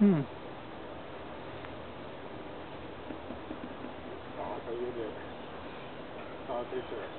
嗯。啊，它有点，啊，对是。